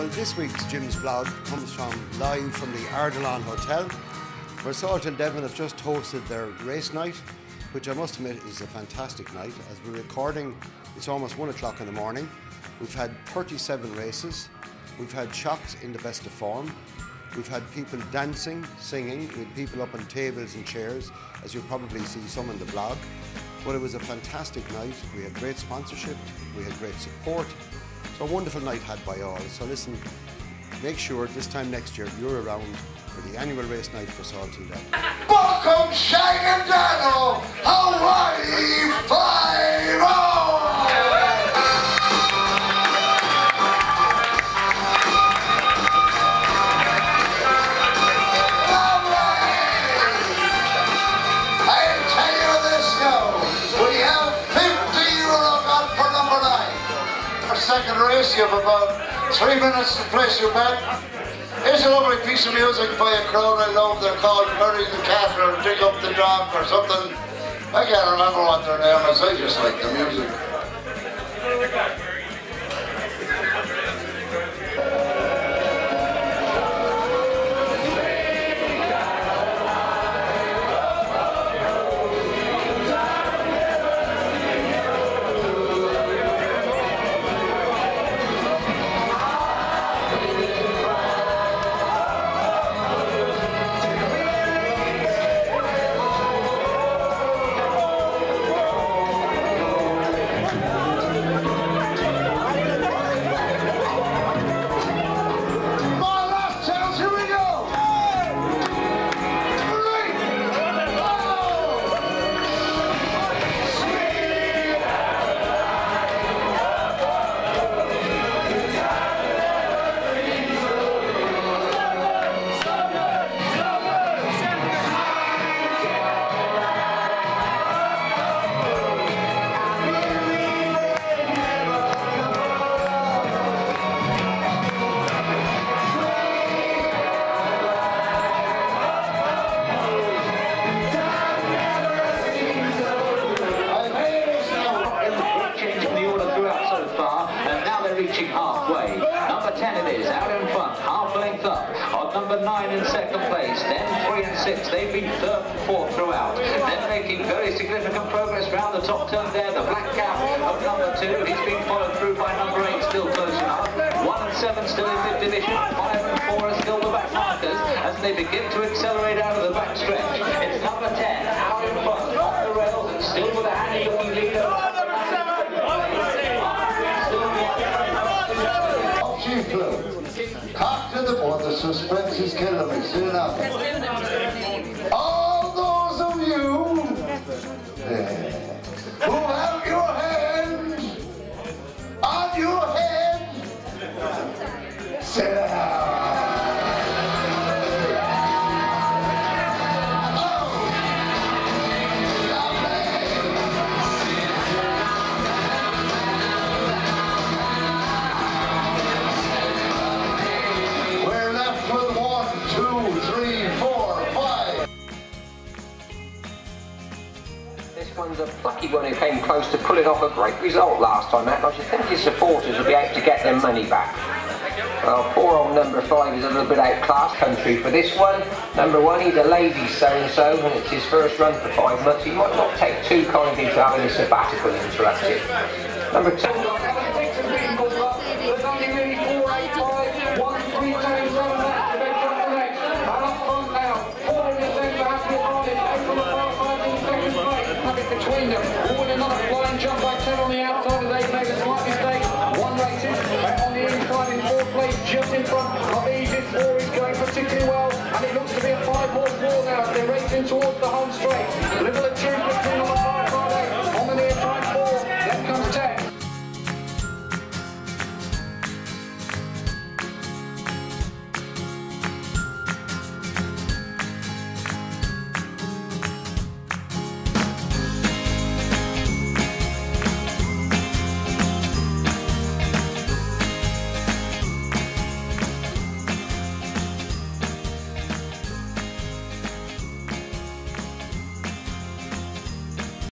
Well, this week's Jim's blog comes from live from the Ardilaun Hotel, where Salthill Devon have just hosted their race night, which I must admit is a fantastic night. As we're recording, it's almost one o'clock in the morning. We've had 37 races. We've had shocks in the best of form. We've had people dancing, singing, with people up on tables and chairs, as you'll probably see some in the blog. But it was a fantastic night. We had great sponsorship, we had great support a wonderful night had by all. So listen, make sure this time next year you're around for the annual race night for Salton Lake. Welcome, Shine and Dano, Hawaii 5 second race, you have about three minutes to place your bet. Here's a lovely piece of music by a crowd I love. They're called Bury the Cat or Dig Up the Dog or something. I can't remember what their name is. I just like the music. Number 9 in second place, then 3 and 6, they've been third and fourth throughout. They're making very significant progress round the top turn there. The black cap of number 2, he's been followed through by number 8, still close enough. 1 and 7 still in fifth division, 5 and 4 are still the back markers as they begin to accelerate out of the back stretch. To the suspense is killing me. Sit enough. All those of you One's a plucky one who came close to pulling off a great result last time out. I should think his supporters will be able to get their money back. Well, poor old number five is a little bit outclassed country for this one. Number one, he's a lazy so-and-so, and it's his first run for five months. He might not take too kindly to having a sabbatical interrupted. Number two. Home straight.